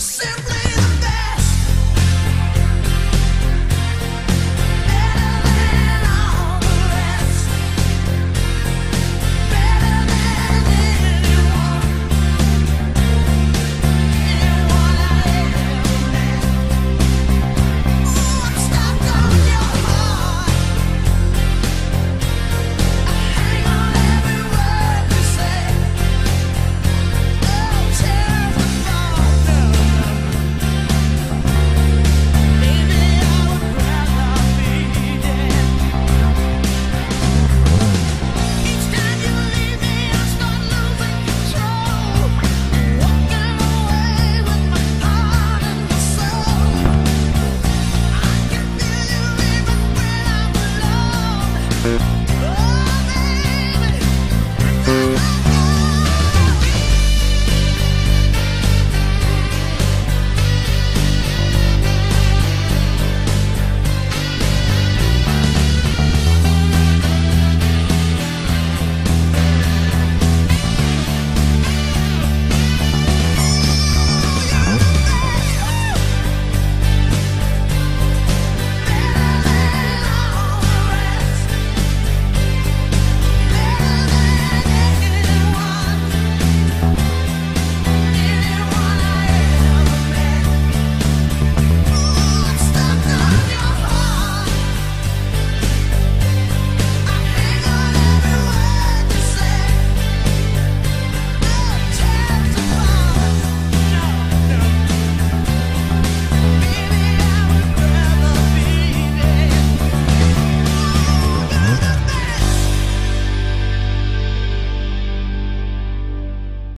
simply